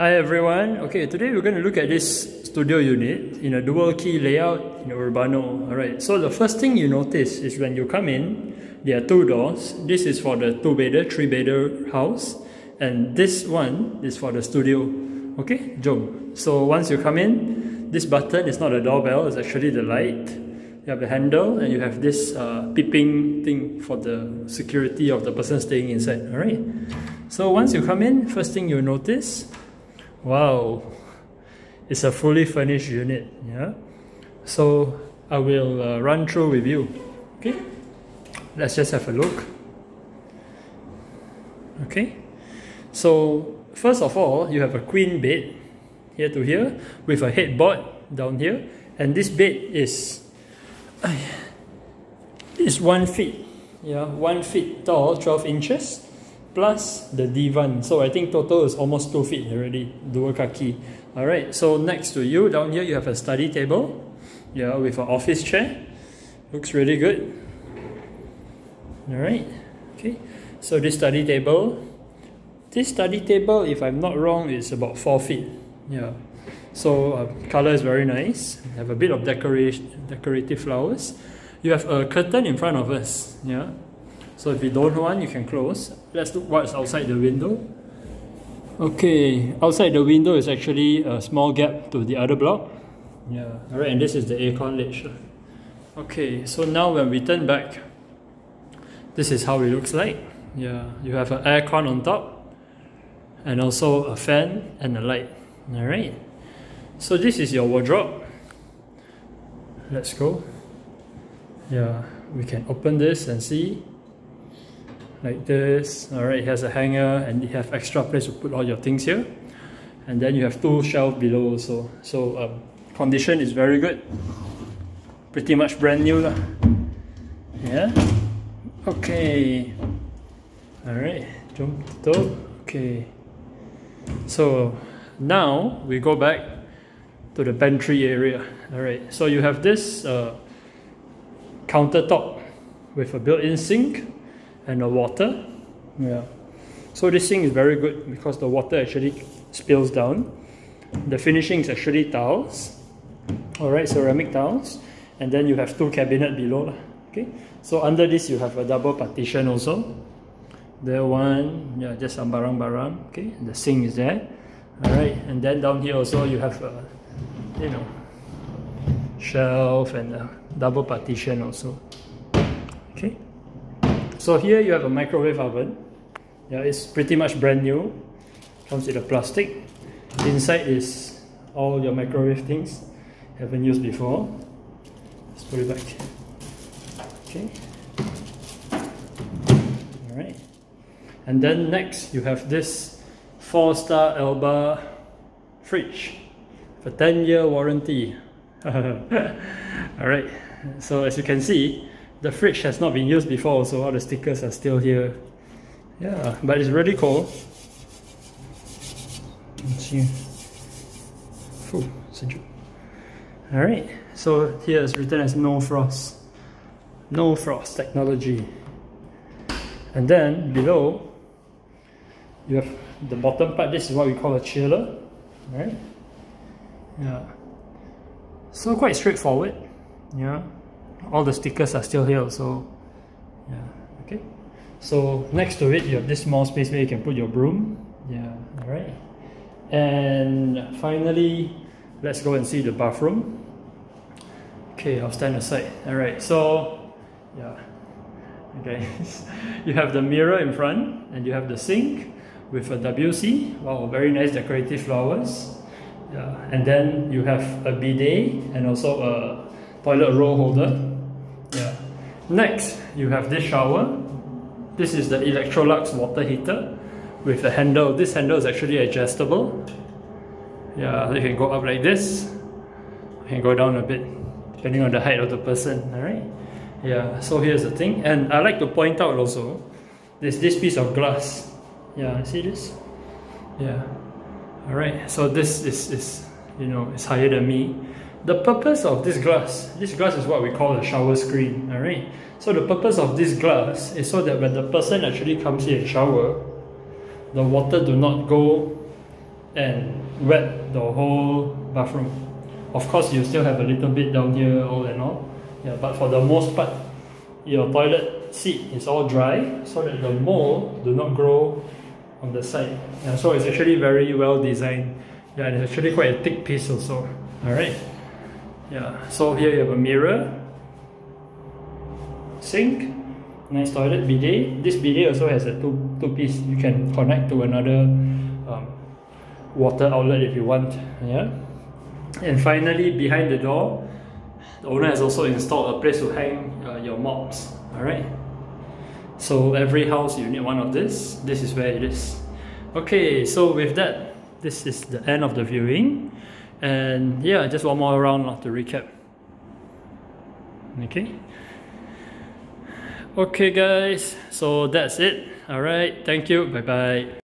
Hi everyone. Okay, today we're going to look at this studio unit in a dual key layout in Urbano. Alright, so the first thing you notice is when you come in, there are two doors. This is for the two bedder, three bedder house, and this one is for the studio. Okay, jom. So once you come in, this button is not a doorbell, it's actually the light. You have the handle and you have this uh, peeping thing for the security of the person staying inside. Alright. So once you come in, first thing you notice Wow, it's a fully furnished unit. Yeah, so I will uh, run through with you. Okay, let's just have a look. Okay, so first of all, you have a queen bed here to here with a headboard down here, and this bed is is one feet. Yeah, one feet tall, twelve inches plus the divan. So I think total is almost two feet already, dua kaki. Alright, so next to you, down here you have a study table. Yeah, with an office chair. Looks really good. Alright, okay. So this study table, this study table, if I'm not wrong, is about four feet. Yeah. So uh, color is very nice. Have a bit of decoration, decorative flowers. You have a curtain in front of us. Yeah. So if you don't want, you can close. Let's look what's outside the window. Okay, outside the window is actually a small gap to the other block. Yeah, alright, and this is the aircon ledge. Okay, so now when we turn back, this is how it looks like. Yeah, you have an aircon on top, and also a fan and a light. Alright, so this is your wardrobe. Let's go. Yeah, we can open this and see like this. All right, it has a hanger and you have extra place to put all your things here. And then you have two shelves below also. So um, condition is very good. Pretty much brand new lah. Yeah. Okay. All right. Jump to Okay. So now we go back to the pantry area. All right. So you have this uh, countertop with a built-in sink and the water. Yeah. So this thing is very good because the water actually spills down. The finishing is actually tiles. Alright, ceramic tiles. And then you have two cabinet below. Okay. So under this you have a double partition also. There one, yeah, just some barang barang. Okay, the sink is there. Alright, and then down here also you have a, you know, shelf and a double partition also. Okay. So here you have a microwave oven. Yeah, it's pretty much brand new. Comes with a plastic. Inside is all your microwave things. Haven't used before. Let's put it back. Okay. Alright. And then next you have this 4-star Elba fridge for 10 year warranty. Alright, so as you can see, the fridge has not been used before so all the stickers are still here. Yeah but it's really cold. Let's see. All right so here is written as no frost. No frost technology. And then below you have the bottom part. This is what we call a chiller right? Yeah. So quite straightforward. Yeah all the stickers are still here so yeah okay. So next to it you have this small space where you can put your broom. Yeah all right and finally let's go and see the bathroom. Okay I'll stand aside. All right so yeah. Okay you have the mirror in front and you have the sink with a WC wow very nice decorative flowers. Yeah and then you have a bidet and also a toilet roll holder. Next, you have this shower. This is the Electrolux water heater with the handle. This handle is actually adjustable. Yeah, you can go up like this. You can go down a bit, depending on the height of the person. Alright. Yeah, so here's the thing. And I like to point out also, there's this piece of glass. Yeah, see this? Yeah. Alright, so this is, is you know, it's higher than me. The purpose of this glass, this glass is what we call a shower screen, alright? So the purpose of this glass is so that when the person actually comes here and shower, the water do not go and wet the whole bathroom. Of course, you still have a little bit down here, all and all. Yeah, but for the most part, your toilet seat is all dry so that the mold do not grow on the side. Yeah, so it's actually very well designed. Yeah, it's actually quite a thick piece also. Alright. Yeah, so here you have a mirror, sink, nice toilet, bidet. This bidet also has a two, two piece. You can connect to another um, water outlet if you want. Yeah. And finally, behind the door, the owner has also installed a place to hang uh, your mops. Alright. So every house you need one of this. This is where it is. Okay, so with that, this is the end of the viewing. And yeah, just one more round to recap. Okay. Okay guys, so that's it. Alright, thank you. Bye bye.